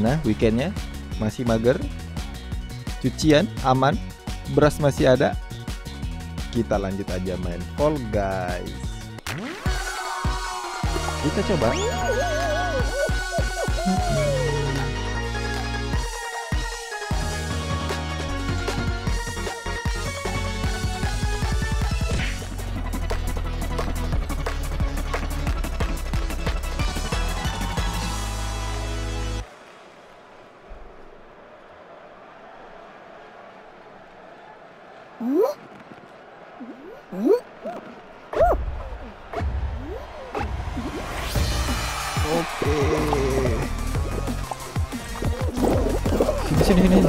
gimana weekendnya? Masih mager? Cucian? Aman? Beras masih ada? Kita lanjut aja main Fall Guys. Kita coba Oke. Sini sini sini.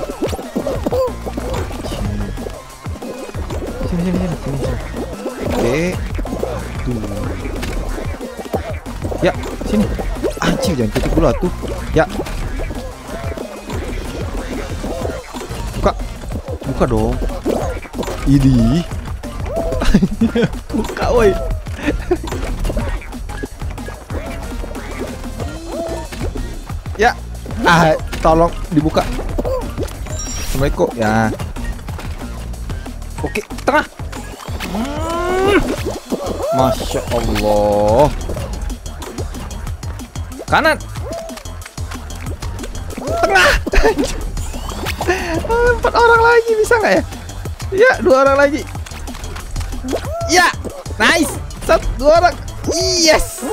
Sini sini sini sini. Oke. Tuh. Ya, sini. Anjing jangan ketik dulu atuh. Ya. Buka. Buka dong. Ini. Buka woi. Ya. Ah, tolong dibuka. Assalamualaikum. Ya. Oke, tengah. Masya Allah. Kanan. Tengah. Empat orang lagi bisa nggak ya? Ya, dua orang lagi. Ya, nice. Satu, dua orang. Yes.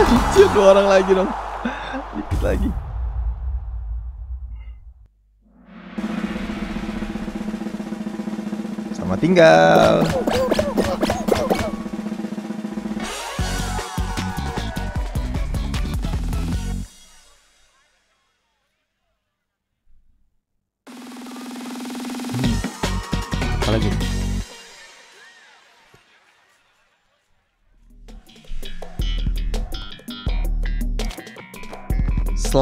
Anjir, dua orang lagi dong. Dikit lagi. Sama tinggal.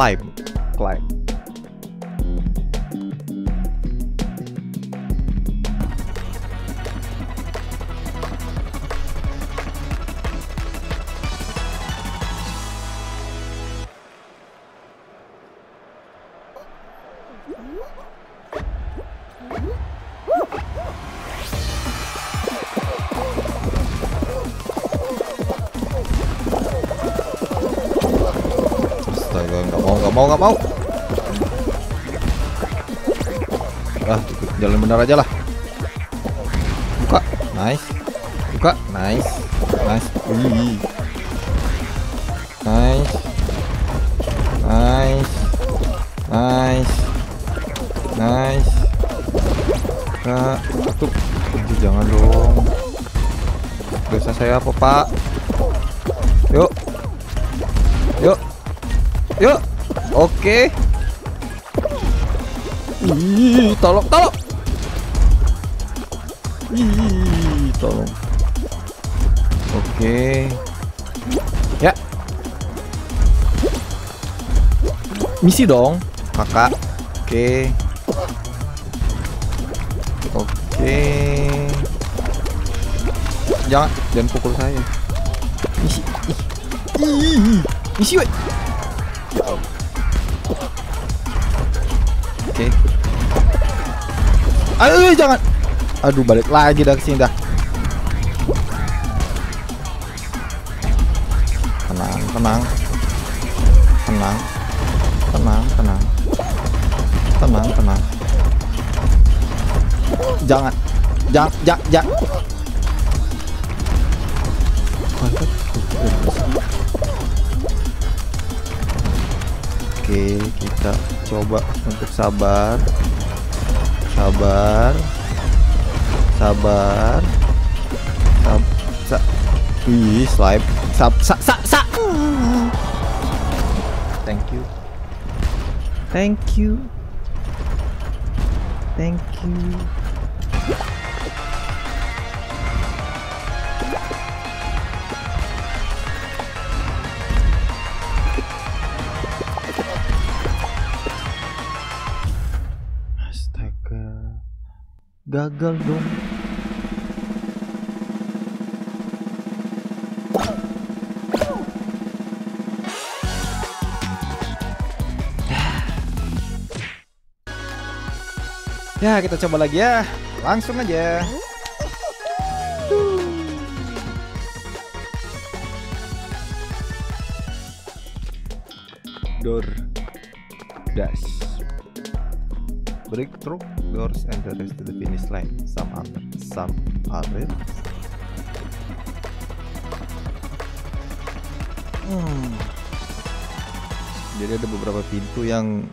Slime. Slime. Nggak mau, nggak mau. Ah, jalan benar aja lah. Buka, nice. Buka, nice, nice. Wih. Nice, nice, nice, nice. Kak, tuh, jangan dong. Dosa saya apa pak? Yuk, yuk. Yuk. Oke. Ih, tolong, tolong. Ih, tolong. Oke. Ya. Misi dong, kakak. Oke. Oke. Jangan, jangan pukul saya. Misi. Ih. Misi, weh. Ya Oke. Aduh, jangan. Aduh, balik lagi dah ke sini dah. Tenang, tenang. Tenang. Tenang, tenang. Tenang, tenang. Jangan. Jangan, jangan, jangan. Oke, kita coba untuk sabar. Sabar. Sabar. Sab sa Wih, slime. Sab sa sa sa. Thank you. Thank you. Thank you. gagal dong. Ya, ya kita coba lagi ya. Langsung aja. Door Dash Breakthrough Doors and the rest to the finish line Some other Some other Hmm. Jadi ada beberapa pintu yang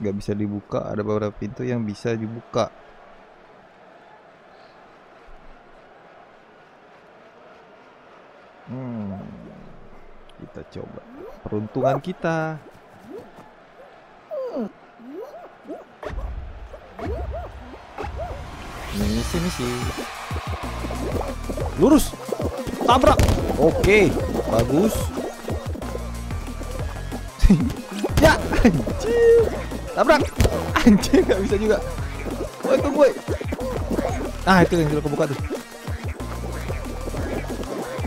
nggak bisa dibuka, ada beberapa pintu yang bisa dibuka. Hmm. Kita coba peruntungan kita. Misi misi. Lurus. Tabrak. Oke, bagus. ya, anjir. Tabrak. Anjir, nggak bisa juga. Woi, tunggu, woi. Ah, itu yang sudah kebuka tuh.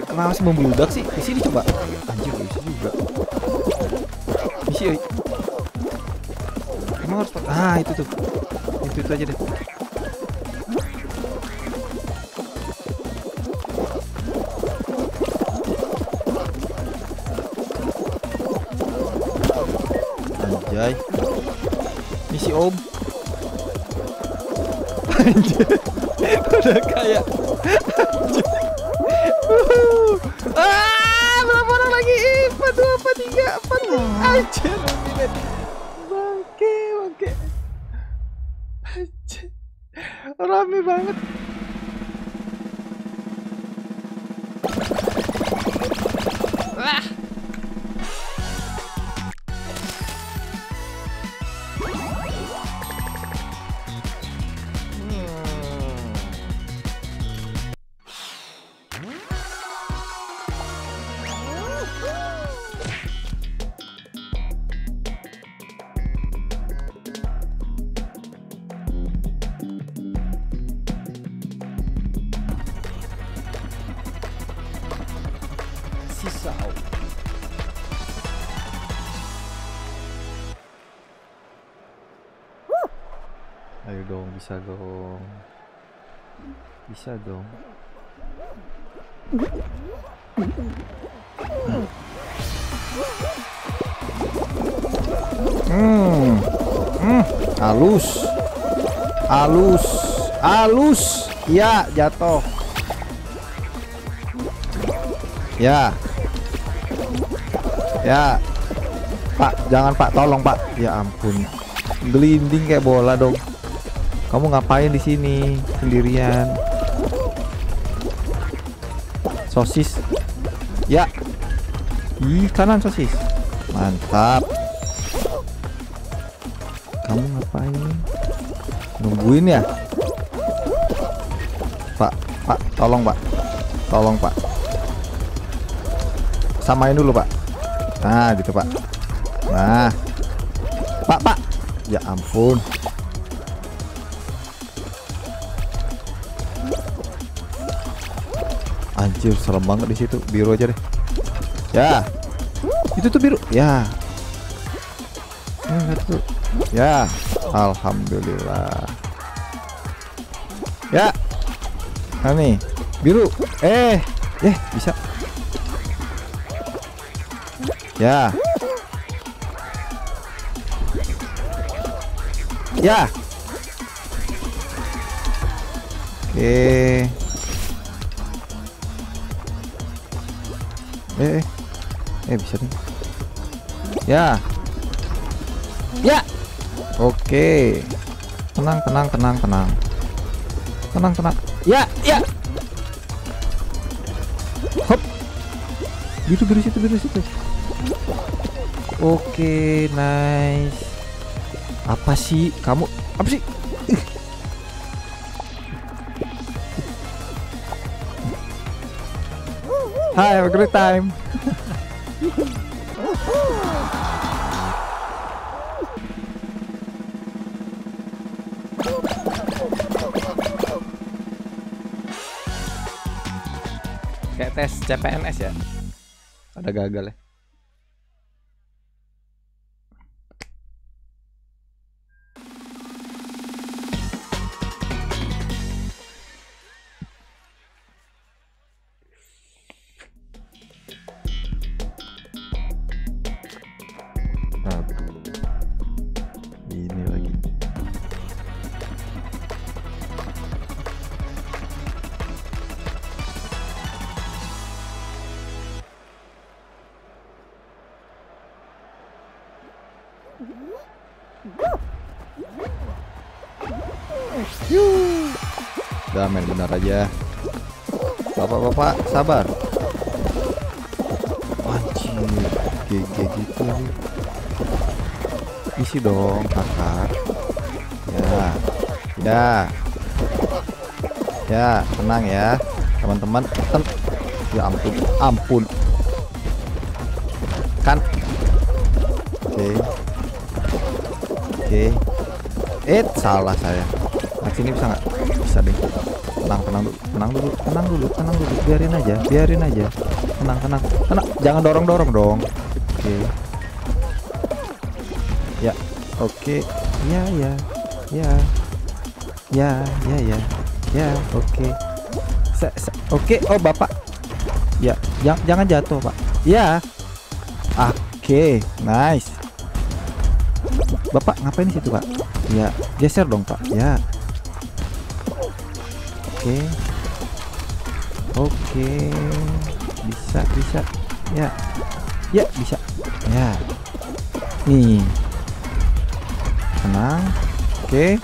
Kenapa masih membludak sih? Di sini coba. Anjir, bisa juga. Misi, oi. Emang harus Ah, itu tuh. Itu itu aja deh. Anjay. Misi Om. Anjay. Udah kayak Anjay. ah, berapa orang lagi? Empat, dua, empat, tiga, empat. Anjir, minit. Bangke, bangke. Anjir. Rame banget. Bisa dong. Bisa dong. Hmm. Hmm, halus. Halus. Halus. Ya, jatuh. Ya. Ya. Pak, jangan Pak, tolong Pak. Ya ampun. Gelinding kayak bola dong. Kamu ngapain di sini sendirian? Sosis. Ya. Ih, kanan sosis. Mantap. Kamu ngapain? Nungguin ya? Pak, Pak, tolong Pak. Tolong Pak. Samain dulu Pak. Nah, gitu Pak. Nah. Pak, Pak. Ya ampun. Anjir, serem banget di situ. Biru aja deh. Ya. Itu tuh biru. Ya. Itu. Ya. Alhamdulillah. Ya. Nah nih, biru. Eh, eh bisa. Ya. Ya. Oke. Eh, eh, eh bisa nih. Ya. Ya. Oke. Tenang, tenang, tenang, tenang. Tenang, tenang. Ya, ya. Hop. Biru, biru situ, biru situ. Oke, nice. Apa sih kamu? Apa sih? Hi, have a great time. Kayak tes CPNS ya. Ada gagal ya. Udah main benar aja. Bapak-bapak sabar. Anjir, GG gitu. Isi dong kakak. Ya, ya, ya, tenang ya, teman-teman. Ten ya ampun, ampun. Kan. Oke. Oke. Eh, salah saya. Nah, sini bisa nggak? Bisa deh. Tenang, tenang dulu, tenang dulu, tenang dulu, tenang dulu. Biarin aja, biarin aja. Tenang, tenang, tenang. Jangan dorong, dorong dong. Oke. Ya, oke. Ya, ya, ya, ya, ya, ya, ya. Oke. Se- Oke, oh bapak. Ya, jangan, jangan jatuh pak. Ya. Oke, nice. Bapak ngapain situ pak? Ya, geser dong pak. Ya. Oke. Oke. Bisa, bisa. Ya. Ya, bisa. Ya. Nih. Tenang. Oke.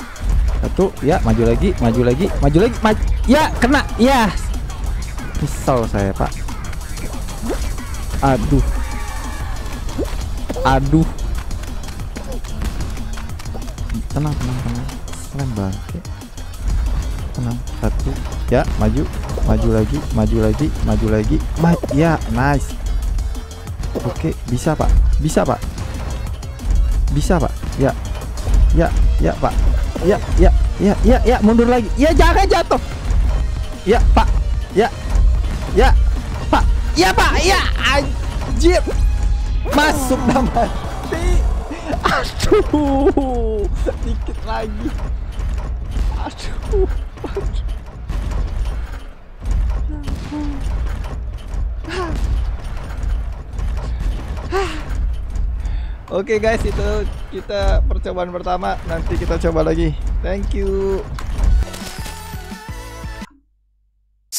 Satu, ya, maju lagi, maju lagi, maju lagi, maju. Ya, kena. Ya. Misal saya, Pak. Aduh. Aduh. Tenang, tenang, tenang. Kalian bangke tenang satu. Ya maju. Maju lagi maju lagi maju lagi. Ma ya nice. Oke bisa pak. Bisa pak. Bisa pak. Ya. Ya ya pak. Ya ya ya ya ya mundur lagi. Ya jangan jatuh. Ya pak. Ya. Ya pak. Ya pak. Ya anjir. Masuk mati aduh dikit lagi. Aduh Oke guys, itu kita percobaan pertama. Nanti kita coba lagi. Thank you.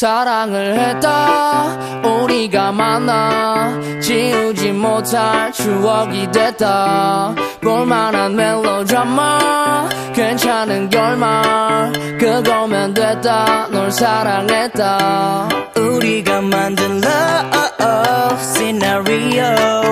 사랑을 했다. 우리가 만나 지우지 못할 추억이 됐다. 볼만한 멜로드라마 괜찮은 결말 그거면 됐다. 널 사랑했다. 우리가 만든 love scenario